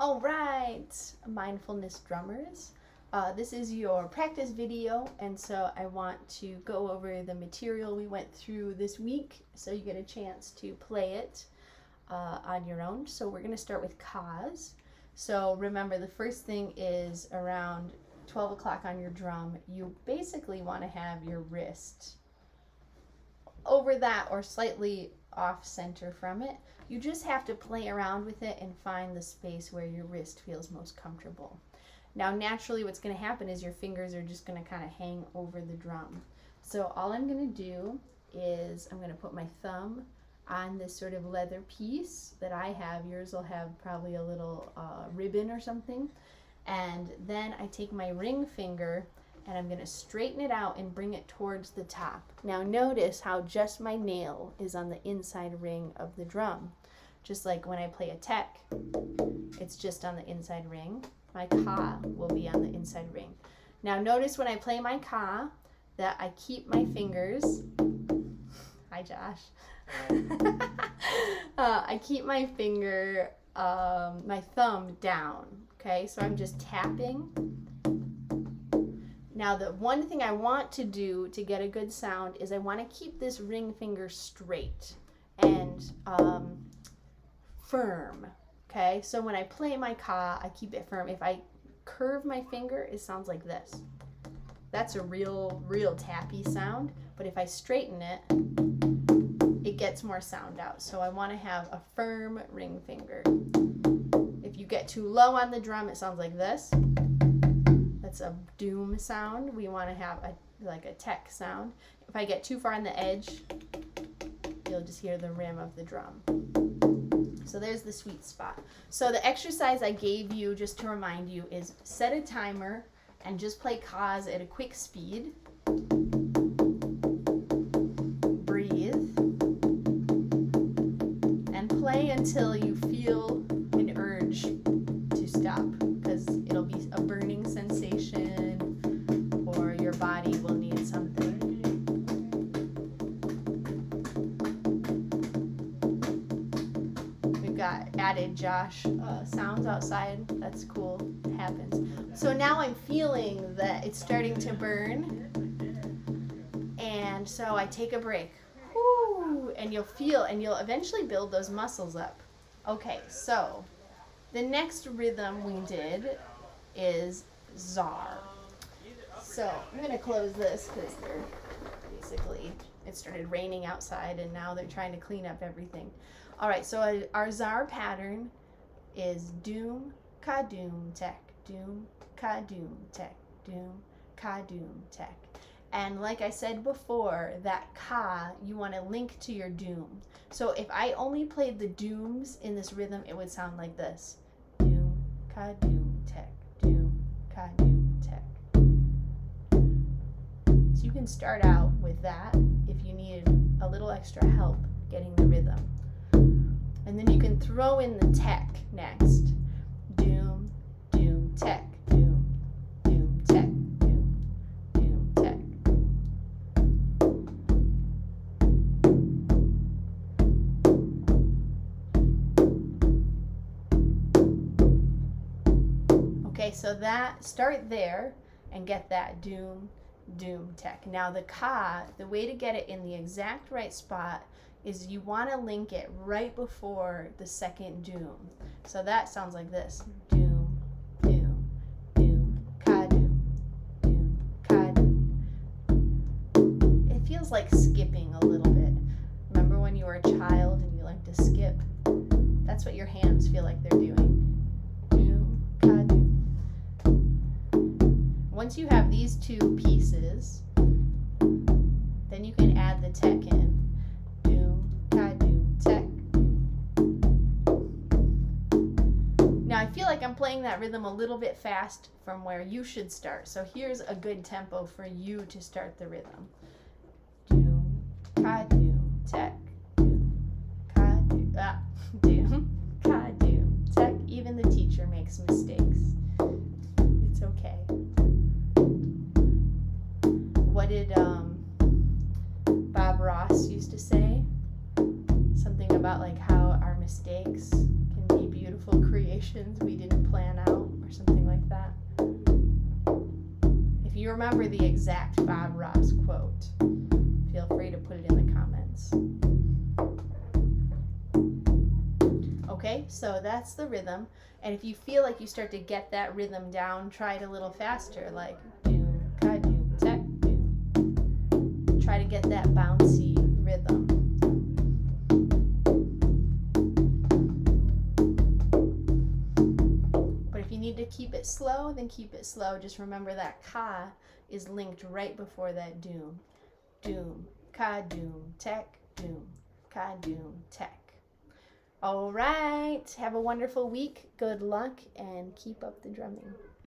All right, mindfulness drummers. Uh, this is your practice video, and so I want to go over the material we went through this week so you get a chance to play it uh, on your own. So we're going to start with cause. So remember, the first thing is around 12 o'clock on your drum, you basically want to have your wrist over that or slightly off center from it. You just have to play around with it and find the space where your wrist feels most comfortable. Now, naturally, what's going to happen is your fingers are just going to kind of hang over the drum. So, all I'm going to do is I'm going to put my thumb on this sort of leather piece that I have. Yours will have probably a little uh, ribbon or something. And then I take my ring finger and I'm going to straighten it out and bring it towards the top. Now notice how just my nail is on the inside ring of the drum. Just like when I play a tech, it's just on the inside ring. My ka will be on the inside ring. Now notice when I play my ka that I keep my fingers, hi Josh, uh, I keep my finger, um, my thumb down, okay? So I'm just tapping now the one thing I want to do to get a good sound is I want to keep this ring finger straight and um, firm. Okay, so when I play my ka, I keep it firm. If I curve my finger, it sounds like this. That's a real, real tappy sound. But if I straighten it, it gets more sound out. So I want to have a firm ring finger. If you get too low on the drum, it sounds like this it's a doom sound. We want to have a like a tech sound. If I get too far on the edge, you'll just hear the rim of the drum. So there's the sweet spot. So the exercise I gave you, just to remind you, is set a timer and just play cause at a quick speed. Breathe. And play until you feel added Josh uh, sounds outside. That's cool. It happens. So now I'm feeling that it's starting to burn. And so I take a break. Woo, and you'll feel, and you'll eventually build those muscles up. Okay, so the next rhythm we did is Zaar. So I'm going to close this because they're basically, it started raining outside and now they're trying to clean up everything. All right, so our Zaar pattern is doom, ka doom, tek, doom, ka doom, tek, doom, ka doom, tek. And like I said before, that ka, you want to link to your doom. So if I only played the dooms in this rhythm, it would sound like this. Doom, ka, doom, tek, doom, ka, doom, tek. So you can start out with that if you need a little extra help getting the rhythm. Throw in the tech next. Doom, doom, tek. Okay, so that, start there and get that doom, doom tech. Now the ka, the way to get it in the exact right spot is you want to link it right before the second doom. So that sounds like this. Doom, doom, doom, ka doom, doom, ka doom. It feels like skipping a little bit. Remember when you were a child and you like to skip? That's what your hands feel like they're doing. once you have these two pieces, then you can add the tek in. Playing that rhythm a little bit fast from where you should start. So here's a good tempo for you to start the rhythm. Doom, ka, doom, tek. Doom, ka, doom, ah, doom, ka, doom, tek. Even the teacher makes mistakes. It's okay what did um, Bob Ross used to say? Something about like how our mistakes beautiful creations we didn't plan out or something like that. If you remember the exact Bob Ross quote, feel free to put it in the comments. Okay, so that's the rhythm. And if you feel like you start to get that rhythm down, try it a little faster, like. Try to get that bouncy rhythm. Keep it slow, then keep it slow. Just remember that ka is linked right before that doom. Doom, ka doom, tech, doom, ka doom, tech. All right. Have a wonderful week. Good luck and keep up the drumming.